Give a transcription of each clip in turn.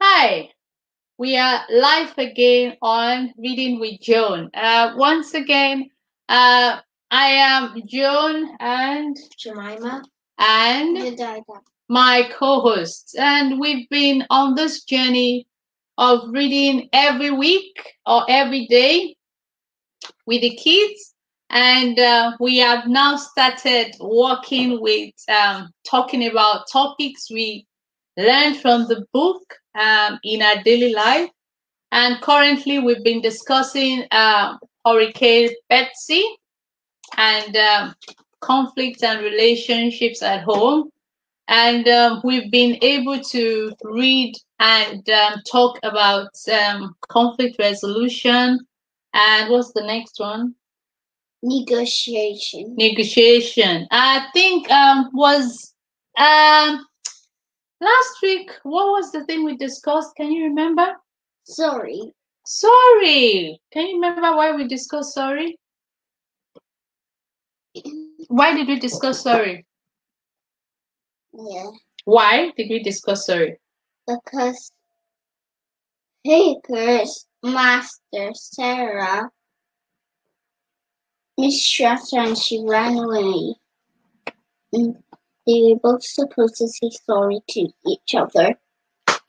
Hi, we are live again on Reading with Joan. Uh, once again, uh, I am Joan and Jemima. and my co-hosts, and we've been on this journey of reading every week or every day with the kids, and uh, we have now started working with um, talking about topics we learned from the book um, in our daily life. And currently, we've been discussing uh, Hurricane Betsy and um, conflicts and relationships at home. And um, we've been able to read and um, talk about um, conflict resolution. And what's the next one? Negotiation. Negotiation. I think um, was um, last week. What was the thing we discussed? Can you remember? Sorry. Sorry. Can you remember why we discussed sorry? Why did we discuss sorry? Yeah. Why did we discuss sorry? Because Hagar's master, Sarah, mistrust and she ran away. And they were both supposed to say sorry to each other.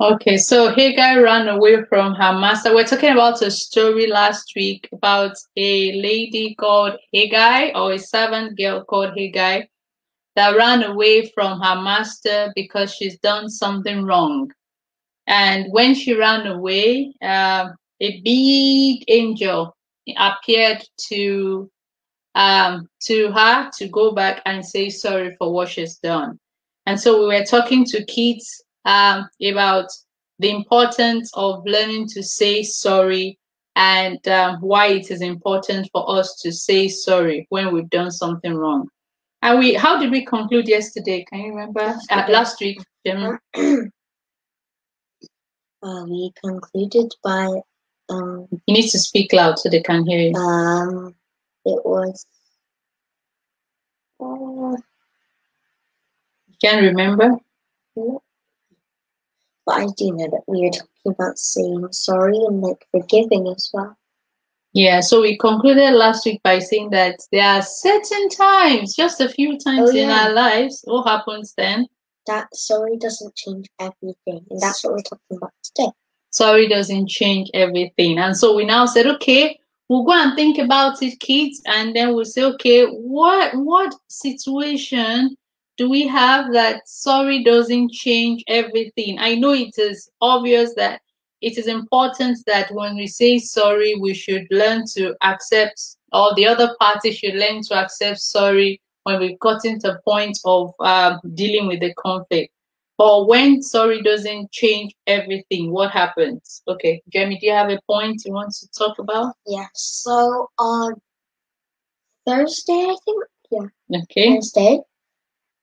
Okay, so Hagar ran away from her master. We're talking about a story last week about a lady called Hagar or a servant girl called Hagar that ran away from her master because she's done something wrong. And when she ran away, uh, a big angel appeared to um, to her to go back and say sorry for what she's done. And so we were talking to kids um, about the importance of learning to say sorry and um, why it is important for us to say sorry when we've done something wrong. And we, how did we conclude yesterday? Can you remember? Uh, last week, Jim? Uh, we concluded by um, You need to speak loud so they can hear you. um it was uh, Can you remember? but I do know that we were talking about saying sorry and like forgiving as well. Yeah, so we concluded last week by saying that there are certain times, just a few times Oh, in our lives, what happens then? That sorry doesn't change everything, and that's what we're talking about today. Sorry doesn't change everything. And so we now said, okay, we'll go and think about it, kids, and then we'll say, okay, what what situation do we have that sorry doesn't change everything? I know it is obvious that it is important that when we say sorry, we should learn to accept, or the other party should learn to accept sorry when we've gotten to point of um, dealing with the conflict. But when sorry doesn't change everything, what happens? Okay, Jeremy, do you have a point you want to talk about? Yeah. So on Thursday, I think. Yeah, Okay. Thursday.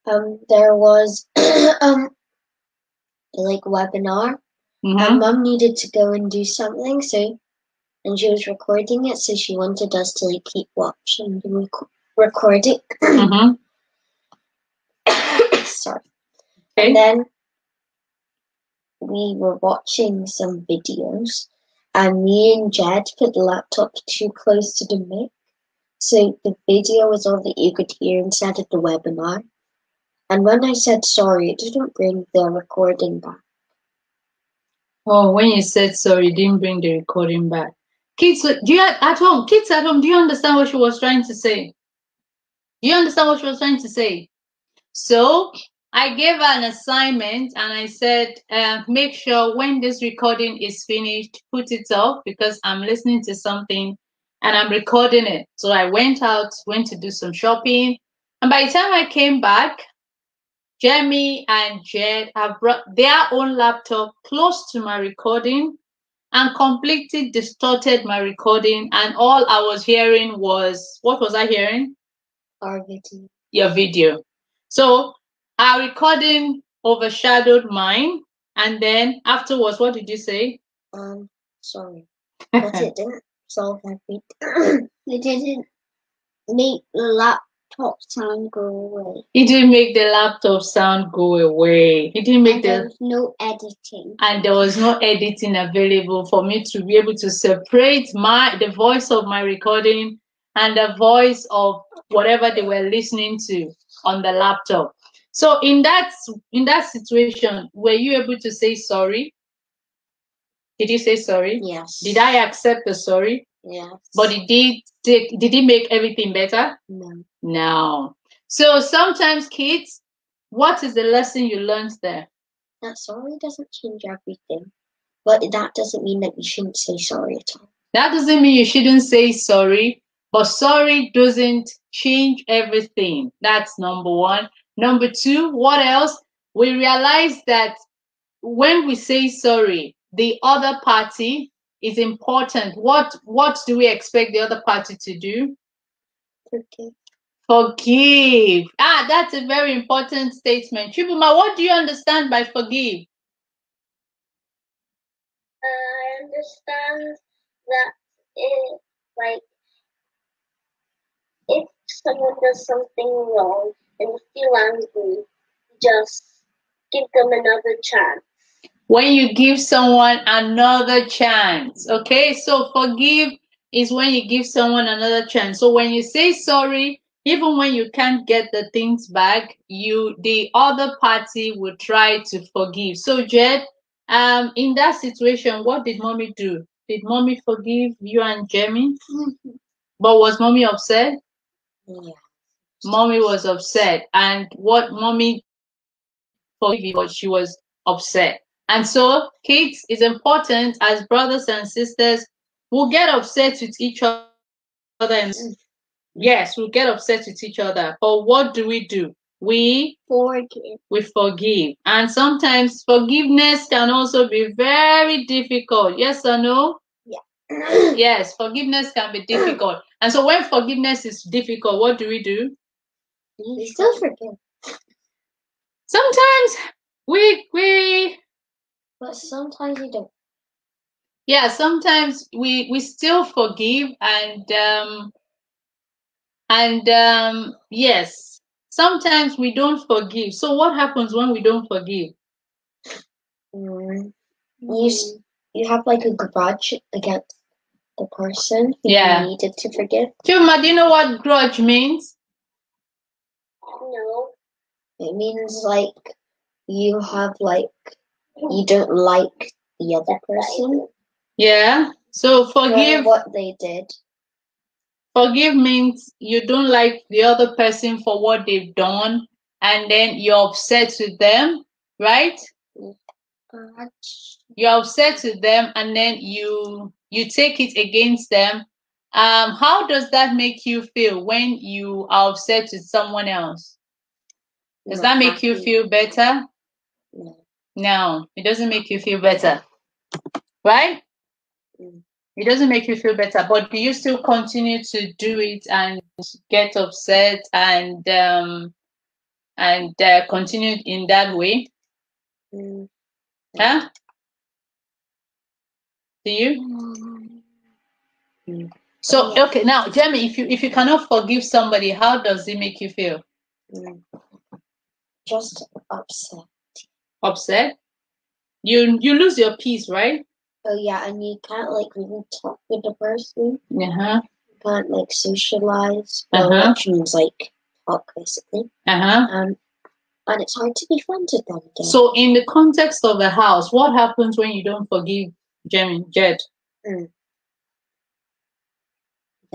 Um, there was um like webinar, Mhm. and Mum needed to go and do something, so and she was recording it, so she wanted us to like keep watching and rec- record it. Mhm. Sorry. Okay. And then we were watching some videos, and me and Jed put the laptop too close to the mic, so the video was all that you could hear instead of the webinar. And when I said sorry, it didn't bring the recording back. Oh, when you said sorry, you didn't bring the recording back. Kids, do you at home? Kids at home, do you understand what she was trying to say? Do you understand what she was trying to say? So I gave her an assignment and I said, uh, make sure when this recording is finished, put it off because I'm listening to something and I'm recording it. So I went out, went to do some shopping, and by the time I came back, Jeremy and Jed have brought their own laptop close to my recording and completely distorted my recording. And all I was hearing was what was I hearing? Our video. Your video. So our recording overshadowed mine. And then afterwards, what did you say? Um, sorry, but it didn't solve everything. it didn't make the laptop sound go away. He didn't make the laptop sound go away. He didn't make And the there was no editing. and there was no editing available for me to be able to separate my the voice of my recording and the voice of whatever they were listening to on the laptop so in that in that situation were you able to say sorry did you say sorry Yes. did i accept the sorry Yes. but it did take did it make everything better no. no so sometimes kids what is the lesson you learned there That sorry doesn't change everything. But that doesn't mean that you shouldn't say sorry at all. That doesn't mean you shouldn't say sorry, but sorry doesn't change everything. That's number one. Number two, what else? We realize that when we say sorry, the other party is important. What what do we expect the other party to do? Forgive. Forgive. Ah, that's a very important statement. Chibuma, what do you understand by forgive? I understand that it like if someone does something wrong and you feel angry, just give them another chance. when you give someone another chance. Okay, so forgive is when you give someone another chance. So when you say sorry, even when you can't get the things back, you the other party will try to forgive. So Jed, um, in that situation, what did mommy do? Did mommy forgive you and Jamie? But was mommy upset? Yeah. Mommy was upset. And what mommy forgave but she was upset. And so kids is important as brothers and sisters we'll get upset with each other and yes we'll get upset with each other. But what do we do? We Forgive. we forgive. And sometimes forgiveness can also be very difficult. Yes or no? Yeah. yes forgiveness can be difficult. And so when forgiveness is difficult what do we do you still forgive. sometimes we we But sometimes you don't. yeah sometimes we we still forgive and um and um yes sometimes we don't forgive so what happens when we don't forgive Mm. You, you have like a grudge against the person Yeah. you needed to forgive. Chuma, do you know what grudge means No, It means like you have like you don't like the other person. Yeah. So for forgive what they did. forgive means you don't like the other person for what they've done and then you're upset with them right? You're upset with them and then you you take it against them um how does that make you feel when you are upset with someone else does that make you feel better No. no it doesn't make you feel better right Mm. it doesn't make you feel better but do you still continue to do it and get upset and um and uh, continue in that way Mm. huh do you Mm. So Yeah. okay, now Jamie, if you if you cannot forgive somebody, how does it make you feel? Mm. Just upset. Upset? You you lose your peace, right? Oh yeah, and you can't like really talk with the person. Uh-huh. You can't like socialize. Uh-huh. which means like talk basically. Uh-huh. Um, and it's hard to be friends with them again. So in the context of a house, what happens when you don't forgive Jamie, Jed?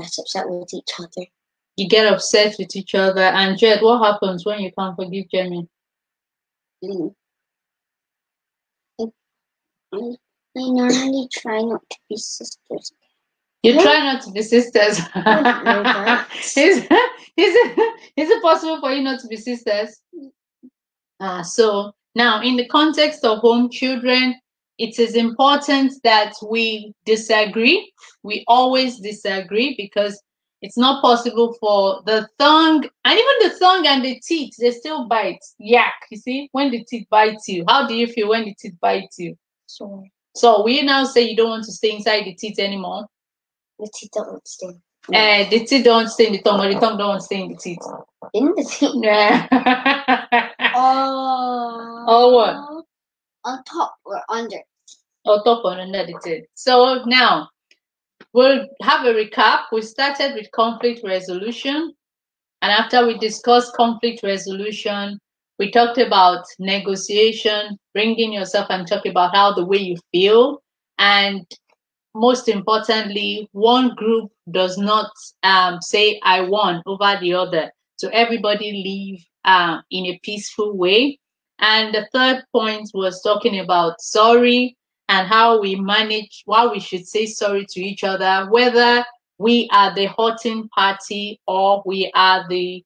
Get upset with each other. You get upset with each other. And Jed, what happens when you can't forgive Jamie? Mm. I, I, I normally try not to be sisters. You Yeah. try not to be sisters. I don't know that. is, is, it, is it possible for you not to be sisters? Ah, so now, in the context of home children, it is important that we disagree. We always disagree because it's not possible for the tongue and even the tongue and the teeth, they still bite. Yak, you see, when the teeth bite you, how do you feel when the teeth bite you? So So we now say you don't want to stay inside the teeth anymore. the teeth don't want to stay. Uh, the teeth don't stay in the tongue, or the tongue don't stay in the teeth. In the teeth. Yeah. Oh. Oh, what? On top or under? Or top the. So now we'll have a recap. We started with conflict resolution, and after we discussed conflict resolution, we talked about negotiation, bringing yourself and talk about how the way you feel, and most importantly, one group does not um, say "I won" over the other. So everybody leave uh, in a peaceful way. And the third point was talking about sorry and how we manage why we should say sorry to each other, whether we are the hurting party or we are the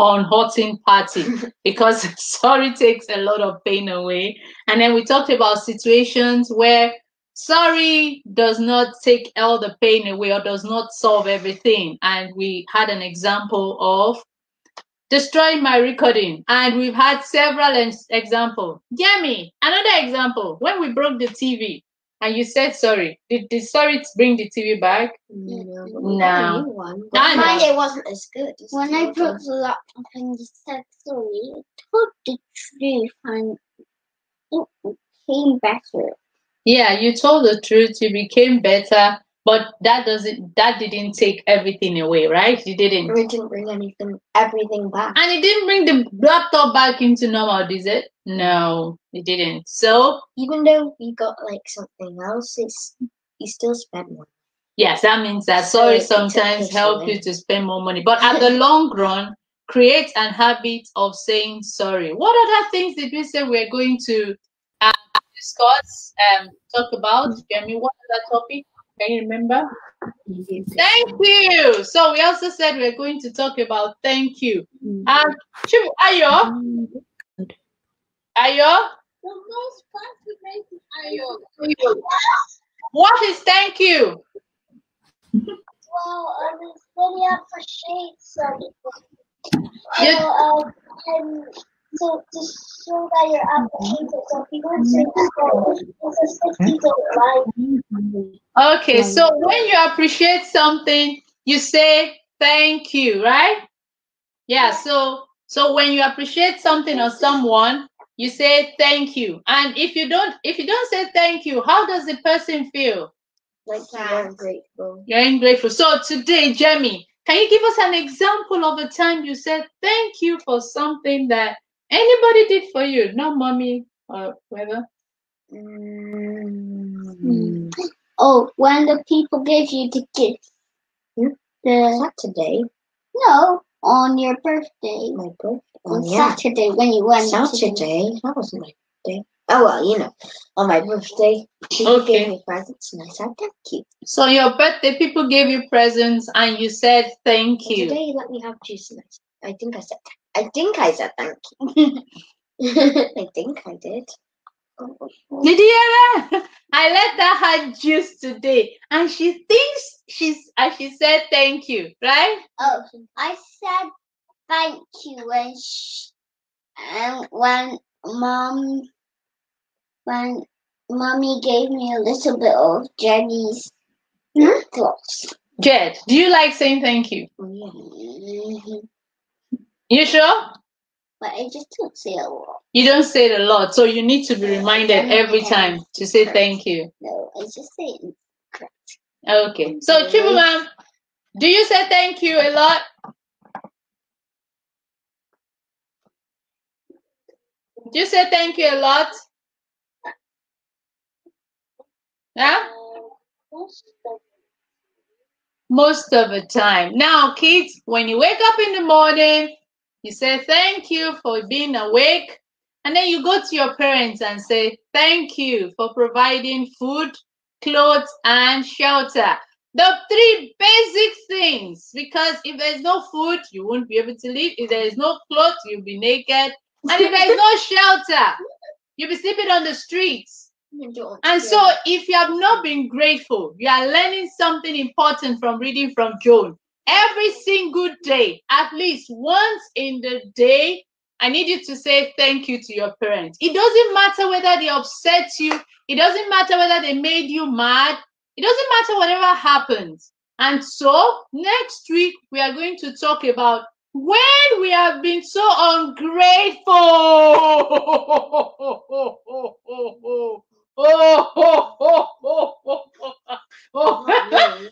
unhurting party, because sorry takes a lot of pain away. And then we talked about situations where sorry does not take all the pain away or does not solve everything. And we had an example of destroying my recording. And we've had several ex- examples. Yemi, another example. When we broke the TV and you said sorry, did the sorry bring the TV back? Mm-hmm. No. but No. we got a new one. But I know. mine it wasn't as good. as When I broke the laptop and you said sorry, I told the truth and it became better. Yeah, you told the truth, you became better, but that doesn't that didn't take everything away, right? You didn't. it didn't bring anything, everything back. And it didn't bring the laptop back into normal, did it? No, it didn't. So Even though you got like something else, it's you still spend money. Yes, that means that So sorry sometimes help away. you to spend more money. But at the long run, create an habit of saying sorry. What other things did we say we're going to uh, discuss, um, talk about? Jeremy, what other topic? Can you remember? Thank you. So we also said we're going to talk about thank you. Um, Chibu, Ayo, Ayo, The most fascinating Ayo. what is thank you? Well, um, it's when you appreciate something. Yeah. So, um, and so to show that you're appreciative, so people say, it's a 60 don't like Okay, so when you appreciate something, you say thank you, right? Yeah, so so when you appreciate something or someone, you say thank you. And if you don't if you don't say thank you, how does the person feel? Like Sad. you're ungrateful. You're ungrateful. So today, Jamie, can you give us an example of a time you said thank you for something that anybody did for you, not mommy or whoever? Mm. Oh, when the people gave you the gift. Hmm? The Saturday, no, on your birthday. my birthday. On Oh, yeah. Saturday when you went Saturday. That wasn't my birthday. Oh well, you know, on my birthday, people Okay. gave me presents, and I said thank you. So your birthday, people gave you presents and you said thank And you. today, you let me have juice, and I, s- I think I said, I think I said thank you. I think I did. Did you ever? I let her have juice today, and she thinks she's and she said thank you, right? Oh, I said thank you when she, and when mom when mommy gave me a little bit of Jenny's Hmm? clothes. Jed, do you like saying thank you? Yeah. Mhm. You sure? But I just don't say a lot. You don't say it a lot, so you need to be reminded every time to say thank you. No, I just say it correct. Okay. So Chibumam, do you say thank you a lot? Do you say thank you a lot? Yeah? most of the time. Now, kids, when you wake up in the morning, you say thank you for being awake, and then you go to your parents and say thank you for providing food, clothes, and shelter. The three basic things, because if there's no food, you won't be able to live. If there is no clothes, you'll be naked. And if there's no shelter, you'll be sleeping on the streets. And so, if you have not been grateful, you are learning something important from reading from Joan. Every single day, at least once in the day, I need you to say thank you to your parents. It doesn't matter whether they upset you, it doesn't matter whether they made you mad, it doesn't matter whatever happens. And so next week we are going to talk about when we have been so ungrateful. Oh, oh, oh, oh, oh, oh. oh.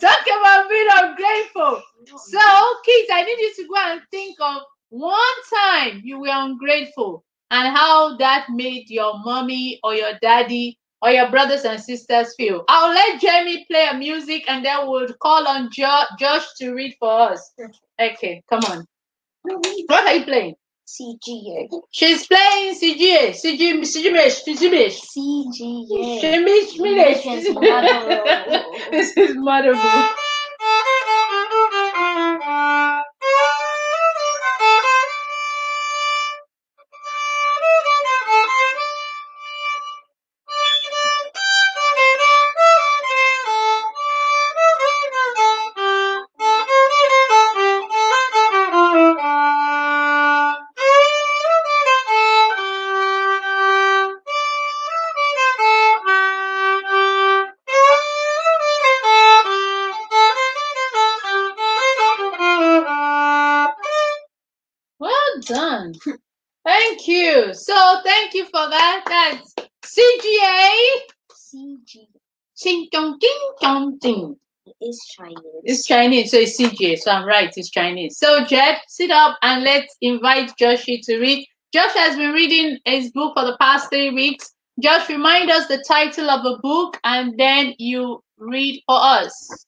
talk about being ungrateful. So, kids, I need you to go and think of one time you were ungrateful and how that made your mommy or your daddy or your brothers and sisters feel. I'll let Jamie play a music and then we'll call on jo- Josh to read for us. Okay, come on. What are you playing? CGA. She's playing CGA. CG, CGMish, CGMish. CGA. Shemish, Milesh. This is Motherwell. It's Chinese, so it's CGA. So I'm right, it's Chinese. So Jed, sit up and let's invite Joshi to read. Josh has been reading his book for the past three weeks. Josh, remind us the title of the book and then you read for us.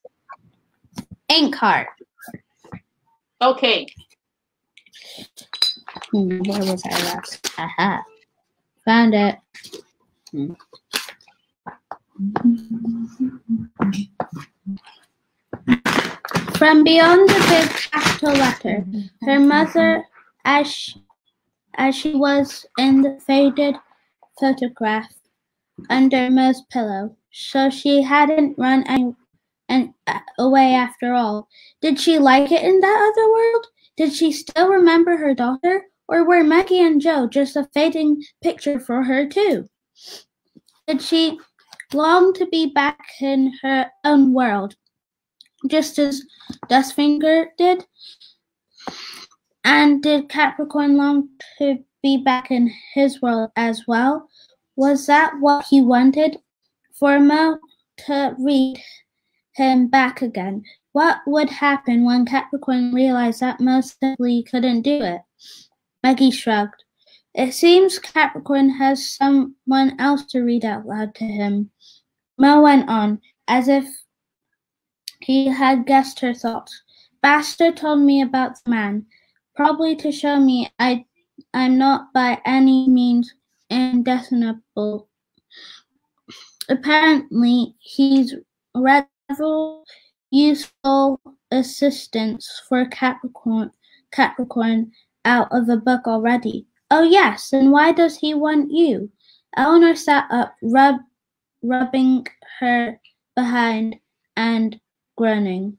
Inkheart. Okay. Hmm, where was I last? Aha. Found it. Hmm. From beyond the big capital letter, her mother, as she, as she was in the faded photograph under Mo's pillow, so she hadn't run any, and away after all. Did she like it in that other world? Did she still remember her daughter? Or were Maggie and Joe just a fading picture for her, too? Did she long to be back in her own world, just as Dustfinger did? And did Capricorn long to be back in his world as well? Was that what he wanted? For Mo to read him back again. What would happen when Capricorn realized that Mo simply couldn't do it? Maggie shrugged. It seems Capricorn has someone else to read out loud to him. Mo went on, as if he had guessed her thoughts. Basta told me about the man, probably to show me I, I'm not by any means indefinable. Apparently, he's rather useful assistance for Capricorn, Capricorn out of the book already. Oh, yes, and why does he want you? Elinor sat up, rub, rubbing her behind and groaning.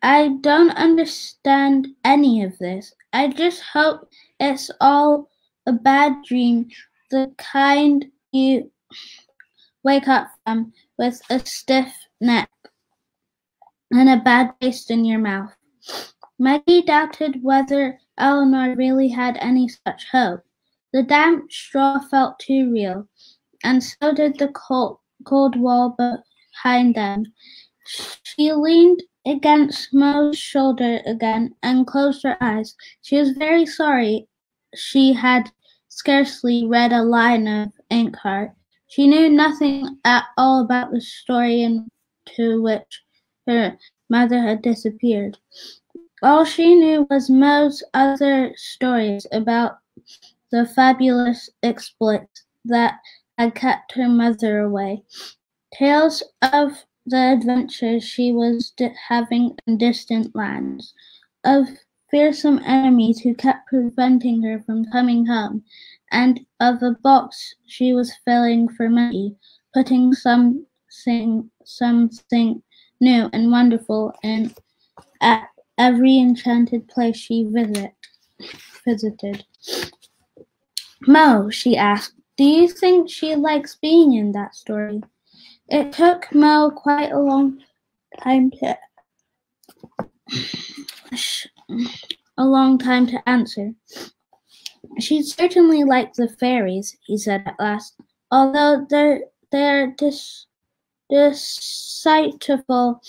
I don't understand any of this. I just hope it's all a bad dream, the kind you wake up from with a stiff neck and a bad taste in your mouth. Maggie doubted whether Elinor really had any such hope. The damp straw felt too real, and so did the cold, cold wall behind them. She leaned against Mo's shoulder again and closed her eyes. She was very sorry she had scarcely read a line of Inkheart. She knew nothing at all about the story into which her mother had disappeared. All she knew was Mo's other stories about the fabulous exploits that had kept her mother away. Tales of the adventures she was di- having in distant lands, of fearsome enemies who kept preventing her from coming home, and of a box she was filling for Maggie, putting something something new and wonderful in at every enchanted place she visit, visited. Mo, she asked, do you think she likes being in that story? It took Mo quite a long time to a long time to answer. She'd certainly like the fairies, he said at last, although they're they're dis, deceitful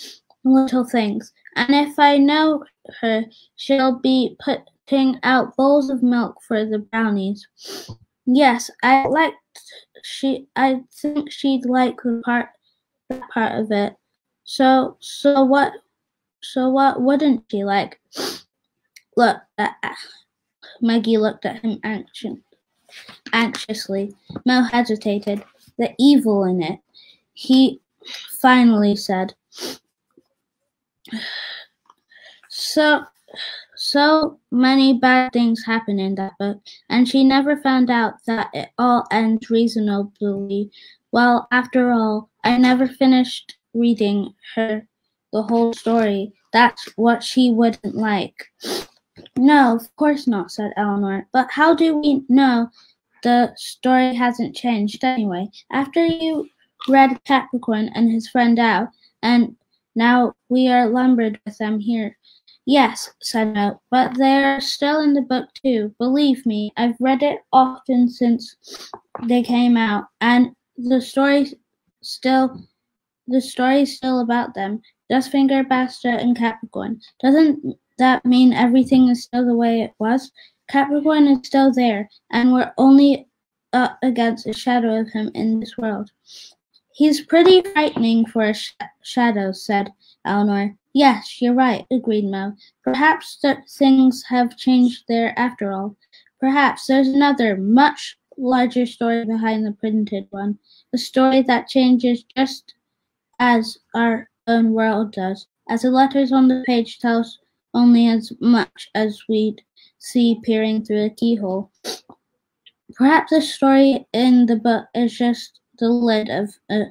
little things. And if I know her, she'll be putting out bowls of milk for the brownies. Yes, I like she. I think she'd like the part that part of it. So so what? So what wouldn't she like? Look, uh, Maggie looked at him anxious, anxiously. Mel hesitated. The evil in it. He finally said. So so many bad things happen in that book, and she never found out that it all ends reasonably well after all. I never finished reading her the whole story. That's what she wouldn't like. No, of course not, said Elinor. But how do we know the story hasn't changed anyway? After you read Capricorn and his friend out, and now we are lumbered with them here. Yes, said Mo, but they're still in the book too. Believe me, I've read it often since they came out, and the story still the story's still about them. Dustfinger, Basta, and Capricorn. Doesn't that mean everything is still the way it was? Capricorn is still there, and we're only up against a shadow of him in this world. He's pretty frightening for a sh- shadow, said Elinor. Yes, you're right, agreed Mo. Perhaps things have changed there after all. Perhaps there's another, much larger story behind the printed one, a story that changes just as our own world does, as the letters on the page tell us only as much as we'd see peering through a keyhole. Perhaps the story in the book is just the lid of a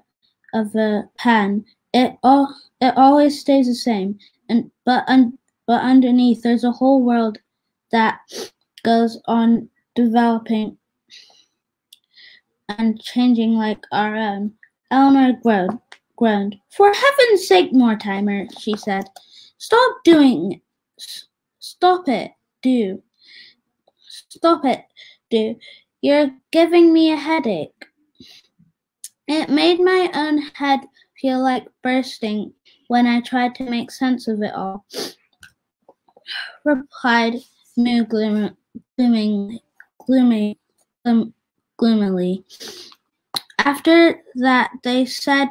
of a pan. It all it always stays the same, and but un, but underneath there's a whole world that goes on developing and changing like our own. Elinor groaned. groaned. For heaven's sake, Mortimer, she said, stop doing Stop it, do. Stop it, do. You're giving me a headache. It made my own head feel like bursting when I tried to make sense of it all, replied Moo gloom, glooming, gloomy, gloom, gloomily. After that, they said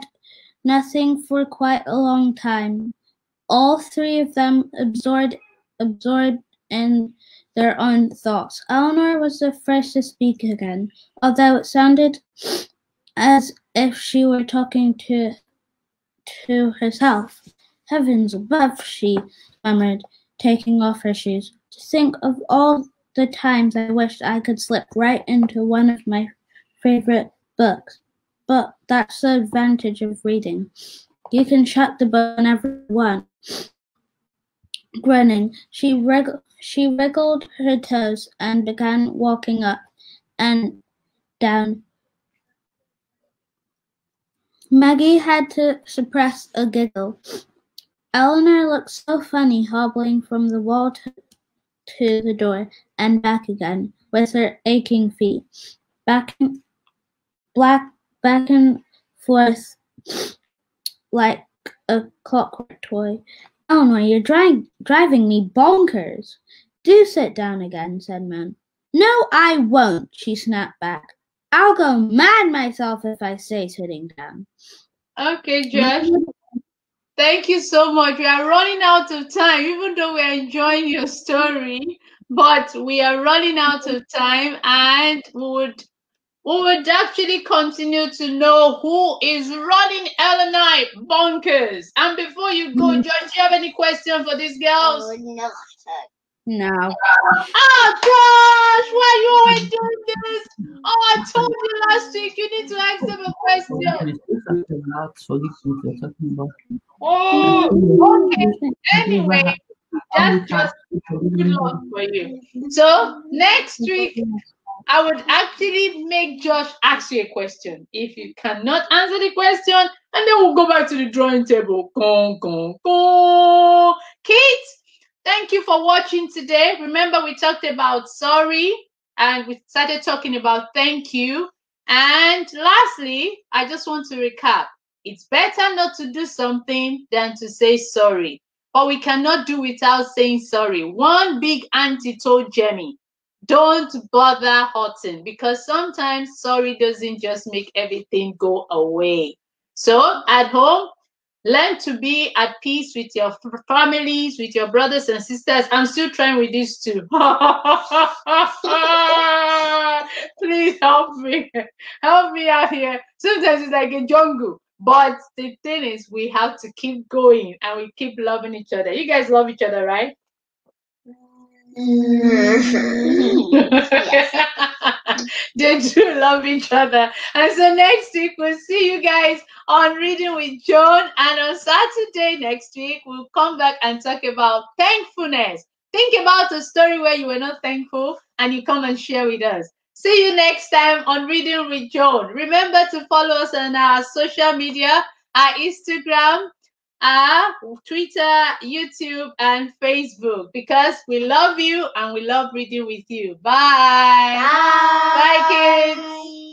nothing for quite a long time. All three of them absorbed absorbed in their own thoughts. Elinor was the first to speak again, although it sounded as if she were talking to to herself. Heavens above, she murmured, taking off her shoes. To think of all the times I wished I could slip right into one of my favorite books. But that's the advantage of reading. You can shut the book whenever you want. Grinning, she, wriggled, she wriggled her toes and began walking up and down. Maggie had to suppress a giggle. Elinor looked so funny hobbling from the wall to, to the door and back again with her aching feet. Back and, black, back and forth like a clockwork toy. Elinor, you're dri- driving me bonkers. Do sit down again, said Moon. No, I won't, she snapped back. I'll go mad myself if I stay sitting down. Okay, Josh. Thank you so much. We are running out of time, even though we are enjoying your story, but we are running out of time and we would we would actually continue to know who is running Illinois bonkers. And before you go, Mm. Josh, do you have any question for these girls? Oh, no. No. Ah, oh gosh, why are you always doing this? Oh, I told you last week you need to ask them a question. Oh, okay. Anyway, that's just good luck for you. So next week, I would actually make Josh ask you a question. If you cannot answer the question, and then we'll go back to the drawing table. Gong, gong, gong. Kate, thank you for watching today. Remember, we talked about sorry and we started talking about thank you. And lastly, I just want to recap. It's better not to do something than to say sorry. But we cannot do without saying sorry. One big auntie told Jemmy, don't bother hurting because sometimes sorry doesn't just make everything go away. So at home, learn to be at peace with your families, with your brothers and sisters. I'm still trying with this too. Please help me. Help me out here. Sometimes it's like a jungle. But the thing is, we have to keep going and we keep loving each other. You guys love each other, right? they do love each other. And so next week, we'll see you guys on Reading with Joan. And on Saturday next week, we'll come back and talk about thankfulness. Think about a story where you were not thankful and you come and share with us. See you next time on Reading with Joan. Remember to follow us on our social media, our Instagram, our Twitter, YouTube, and Facebook because we love you and we love reading with you. Bye. Bye. Bye, kids.